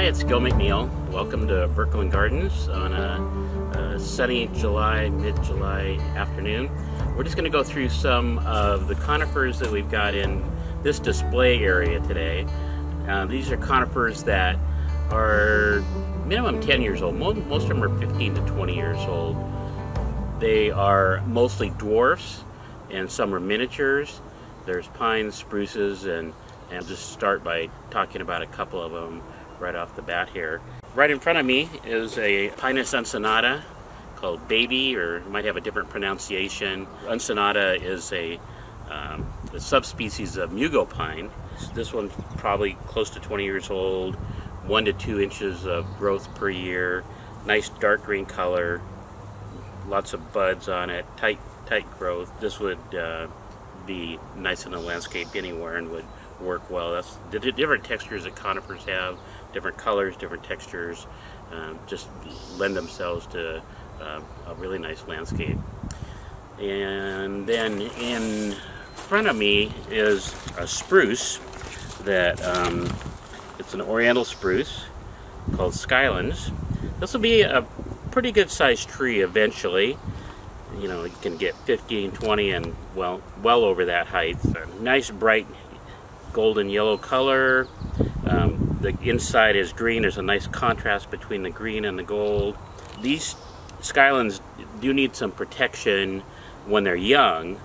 Hi, it's Gil McNeal. Welcome to Burkland Gardens on a, a sunny July, mid-July afternoon. We're just going to go through some of the conifers that we've got in this display area today. Uh, these are conifers that are minimum 10 years old. Most, most of them are 15 to 20 years old. They are mostly dwarfs and some are miniatures. There's pines, spruces, and, and I'll just start by talking about a couple of them right off the bat here. Right in front of me is a Pinus uncinata called Baby, or might have a different pronunciation. Uncinata is a, um, a subspecies of mugo pine. This one's probably close to 20 years old, one to two inches of growth per year, nice dark green color, lots of buds on it, tight tight growth. This would uh, be nice in a landscape anywhere and would work well. That's the different textures that conifers have, different colors, different textures, um, just lend themselves to uh, a really nice landscape. And then in front of me is a spruce that um, it's an oriental spruce called Skylands. This will be a pretty good sized tree eventually you know, you can get 15, 20, and well, well over that height. A nice bright golden yellow color. Um, the inside is green. There's a nice contrast between the green and the gold. These skylands do need some protection when they're young.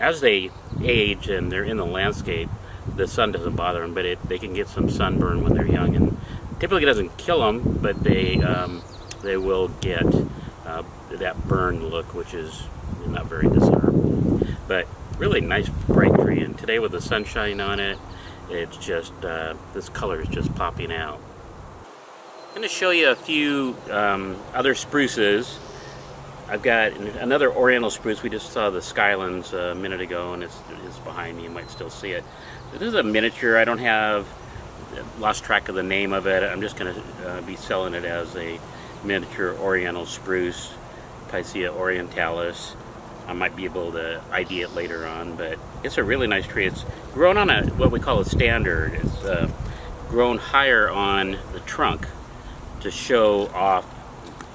As they age and they're in the landscape, the sun doesn't bother them, but it, they can get some sunburn when they're young, and typically it doesn't kill them, but they um, they will get uh, that burn look, which is not very desirable. But really nice bright tree, and today with the sunshine on it, it's just, uh, this color is just popping out. I'm going to show you a few um, other spruces. I've got another oriental spruce. We just saw the Skylands a minute ago, and it's, it's behind me. You might still see it. This is a miniature. I don't have lost track of the name of it. I'm just going to uh, be selling it as a miniature oriental spruce. Picea orientalis. I might be able to ID it later on, but it's a really nice tree. It's grown on a what we call a standard. It's uh, grown higher on the trunk to show off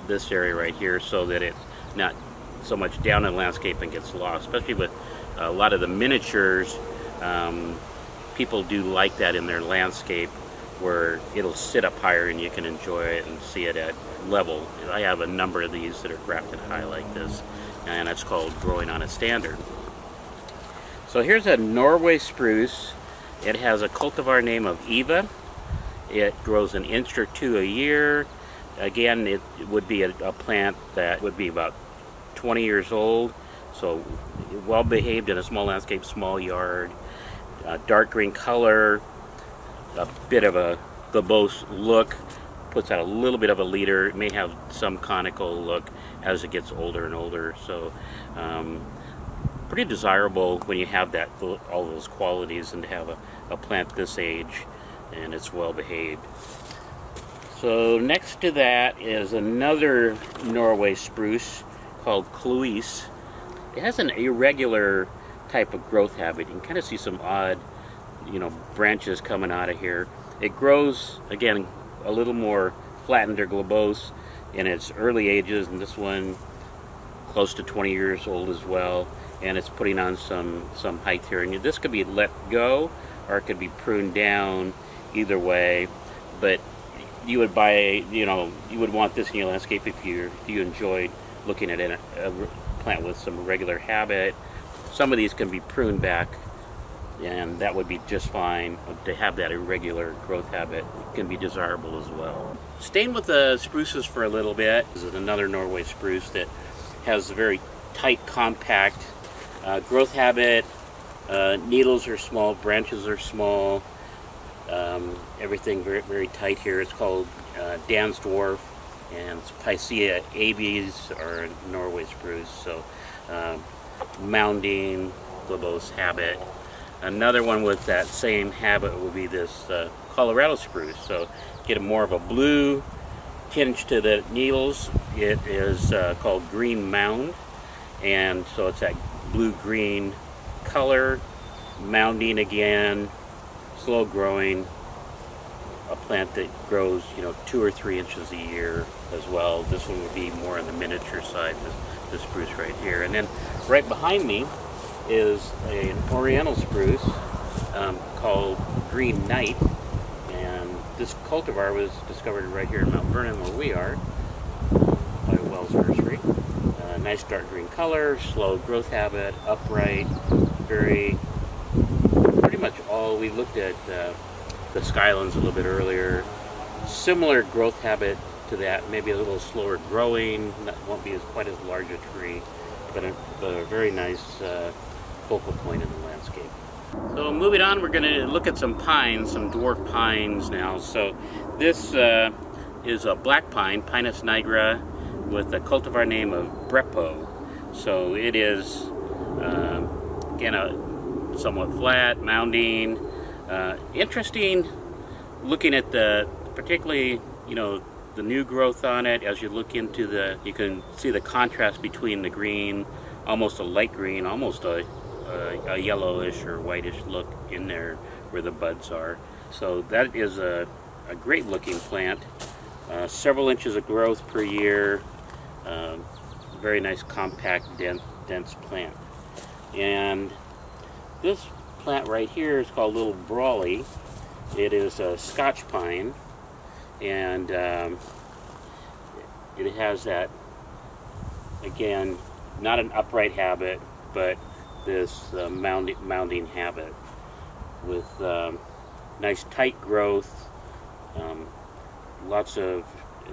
this area right here so that it's not so much down in landscape and gets lost, especially with a lot of the miniatures. Um, people do like that in their landscape where it'll sit up higher and you can enjoy it and see it at level. I have a number of these that are grafted high like this, and it's called growing on a standard. So here's a Norway spruce. It has a cultivar name of Eva. It grows an inch or two a year. Again, it would be a, a plant that would be about 20 years old, so well behaved in a small landscape, small yard. Uh, dark green color, a bit of a globose look, puts out a little bit of a leader. It may have some conical look as it gets older and older. So um, pretty desirable when you have that all those qualities and to have a, a plant this age and it's well behaved. So next to that is another Norway spruce called Cluis. It has an irregular type of growth habit. You can kind of see some odd, you know, branches coming out of here. It grows, again, a little more flattened or globose in its early ages, and this one close to 20 years old as well, and it's putting on some, some height here. And this could be let go, or it could be pruned down, either way, but you would buy, you know, you would want this in your landscape if you if you enjoyed looking at a, a uh, plant with some regular habit. Some of these can be pruned back and that would be just fine to have that irregular growth habit. Can be desirable as well. Staying with the spruces for a little bit this is another Norway spruce that has a very tight compact uh, growth habit. Uh, needles are small branches are small um, everything very very tight here. It's called uh, Dan's dwarf and Picea abies or Norway spruce so um, mounding globose habit Another one with that same habit would be this uh, Colorado spruce. So get a more of a blue tinge to the needles. It is uh, called Green Mound. And so it's that blue-green color, mounding again, slow growing, a plant that grows, you know, two or three inches a year as well. This one would be more on the miniature side, this, this spruce right here. And then right behind me is an oriental spruce um, called Green Knight. And this cultivar was discovered right here in Mount Vernon where we are by Wells Nursery. Uh, nice dark green color, slow growth habit, upright, very, pretty much all we looked at uh, the Skylands a little bit earlier. Similar growth habit to that, maybe a little slower growing, not, won't be as quite as large a tree, but a, but a very nice uh, focal point in the landscape. So moving on, we're going to look at some pines, some dwarf pines now. So this uh, is a black pine, Pinus nigra, with a cultivar name of Brepo. So it is, uh, again, a somewhat flat, mounding, uh, interesting looking at the, particularly, you know, the new growth on it. As you look into the, you can see the contrast between the green, almost a light green, almost a, a, a yellowish or whitish look in there where the buds are. So that is a, a great looking plant. Uh, several inches of growth per year. Um, very nice compact dense, dense plant. And this plant right here is called Little Brawley. It is a Scotch pine, and um, it has that, again, not an upright habit, but this uh, mounding, mounding habit with um, nice tight growth, um, lots of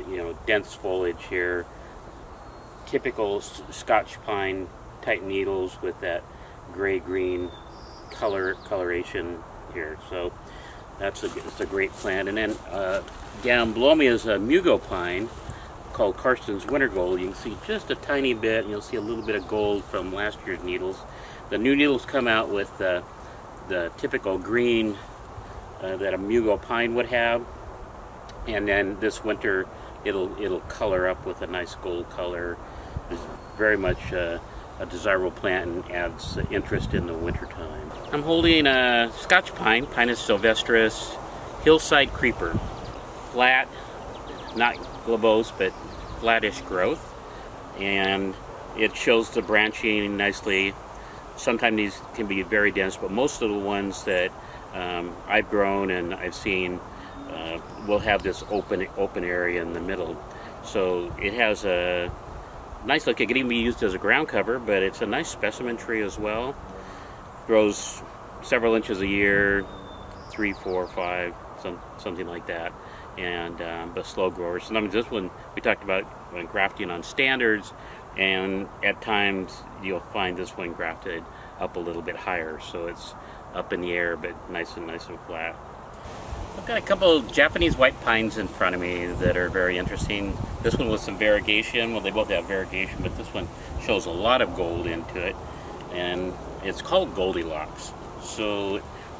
you know dense foliage here, typical Scotch pine type needles with that gray-green color coloration here. So that's a, it's a great plant. And then uh, down below me is a mugo pine called Carsten's Winter Gold. You can see just a tiny bit, and you'll see a little bit of gold from last year's needles. The new needles come out with uh, the typical green uh, that a mugo pine would have, and then this winter it'll it'll color up with a nice gold color. It's very much uh, a desirable plant and adds interest in the wintertime. I'm holding a Scotch pine, Pinus sylvestris, hillside creeper. Flat, not globose, but flattish growth. And it shows the branching nicely. Sometimes these can be very dense, but most of the ones that um, I've grown and I've seen uh, will have this open open area in the middle. So it has a nice look. It can even be used as a ground cover, but it's a nice specimen tree as well. Grows several inches a year, three, four, five, some something like that. And um, but slow growers. Sometimes this one we talked about when grafting on standards, and at times you'll find this one grafted up a little bit higher, so it's up in the air, but nice and nice and flat. I've got a couple Japanese white pines in front of me that are very interesting. This one with some variegation. Well, they both have variegation, but this one shows a lot of gold into it. And it's called Goldilocks. So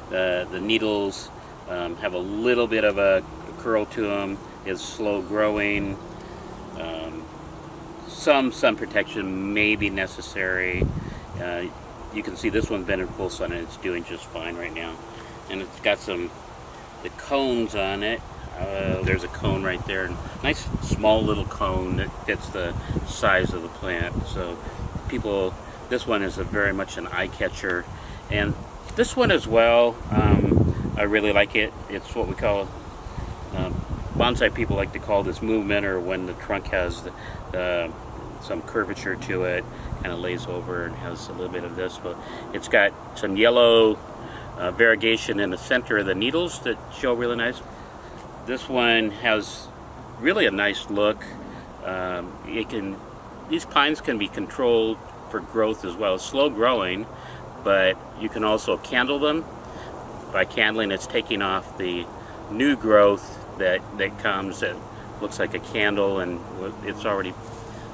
uh, the needles um, have a little bit of a curl to them. It's slow growing. Um, some sun protection may be necessary. Uh, you can see this one's been in full sun and it's doing just fine right now. And it's got some the cones on it. Uh, there's a cone right there. Nice small little cone that fits the size of the plant. So people, this one is a very much an eye catcher. And this one as well, um, I really like it. It's what we call, um, bonsai people like to call this movement or when the trunk has the, uh, some curvature to it, kind of lays over and has a little bit of this. But it's got some yellow uh, variegation in the center of the needles that show really nice. This one has really a nice look. Um, it can, these pines can be controlled for growth as well. Slow growing, but you can also candle them. By candling, it's taking off the new growth that, that comes that looks like a candle and it's already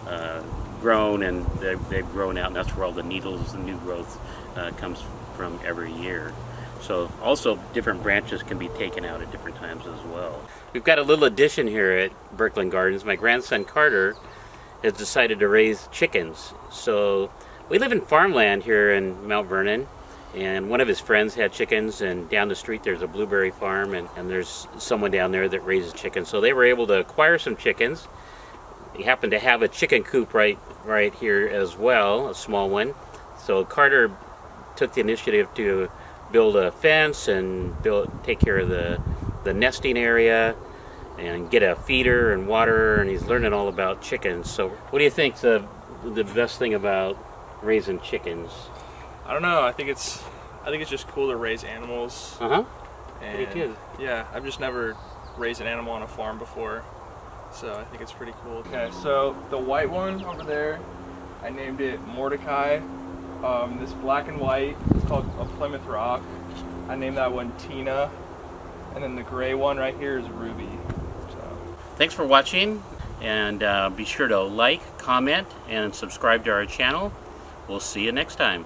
uh, grown and they've, they've, grown out and that's where all the needles, the new growth uh, comes from every year. So also different branches can be taken out at different times as well. We've got a little addition here at Burkland Gardens. My grandson Carter has decided to raise chickens. So we live in farmland here in Mount Vernon and one of his friends had chickens and down the street there's a blueberry farm and, and there's someone down there that raises chickens so they were able to acquire some chickens he happened to have a chicken coop right right here as well a small one so carter took the initiative to build a fence and build take care of the the nesting area and get a feeder and water and he's learning all about chickens so what do you think the the best thing about raising chickens I don't know. I think it's I think it's just cool to raise animals. uh-huh And Pretty good. Yeah, I've just never raised an animal on a farm before, so I think it's pretty cool. Okay, so the white one over there, I named it Mordecai. Um, this black and white is called a Plymouth Rock. I named that one Tina, and then the gray one right here is Ruby. So. Thanks for watching, and uh, be sure to like, comment, and subscribe to our channel. We'll see you next time.